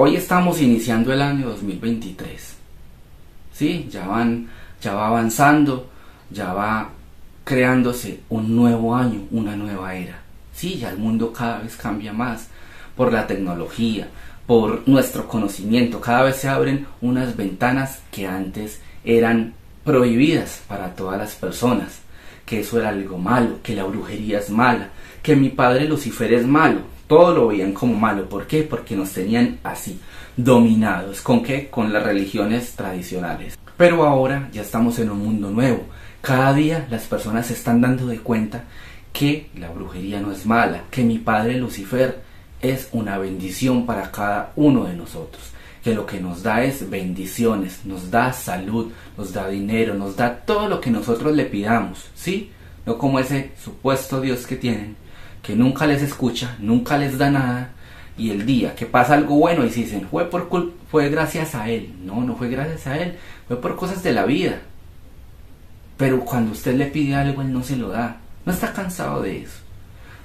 hoy estamos iniciando el año 2023. Sí, ya van, ya va avanzando, ya va creándose un nuevo año, una nueva era. Sí, ya el mundo cada vez cambia más por la tecnología, por nuestro conocimiento. Cada vez se abren unas ventanas que antes eran prohibidas para todas las personas. Que eso era algo malo, que la brujería es mala, que mi padre Lucifer es malo. Todo lo veían como malo. ¿Por qué? Porque nos tenían así, dominados. ¿Con qué? Con las religiones tradicionales. Pero ahora ya estamos en un mundo nuevo. Cada día las personas se están dando de cuenta que la brujería no es mala, que mi padre Lucifer es una bendición para cada uno de nosotros. Que lo que nos da es bendiciones, nos da salud, nos da dinero, nos da todo lo que nosotros le pidamos, ¿sí? No como ese supuesto Dios que tienen, que nunca les escucha, nunca les da nada, y el día que pasa algo bueno y dicen, fue, por fue gracias a Él. No, no fue gracias a Él, fue por cosas de la vida. Pero cuando usted le pide algo, Él no se lo da. No está cansado de eso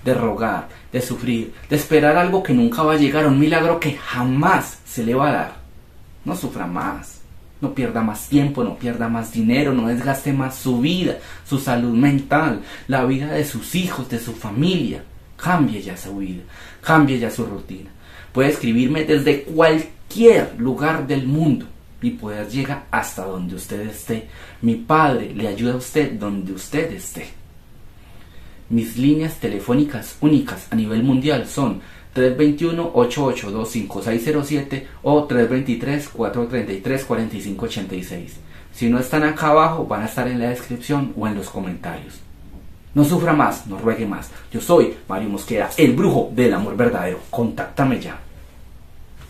de rogar, de sufrir, de esperar algo que nunca va a llegar, un milagro que jamás se le va a dar. No sufra más, no pierda más tiempo, no pierda más dinero, no desgaste más su vida, su salud mental, la vida de sus hijos, de su familia. Cambie ya su vida, cambie ya su rutina. Puede escribirme desde cualquier lugar del mundo y puedas llegar hasta donde usted esté. Mi padre le ayuda a usted donde usted esté. Mis líneas telefónicas únicas a nivel mundial son 321-8825-607 o 323-433-4586. Si no están acá abajo, van a estar en la descripción o en los comentarios. No sufra más, no ruegue más. Yo soy Mario Mosquera, el brujo del amor verdadero. Contáctame ya.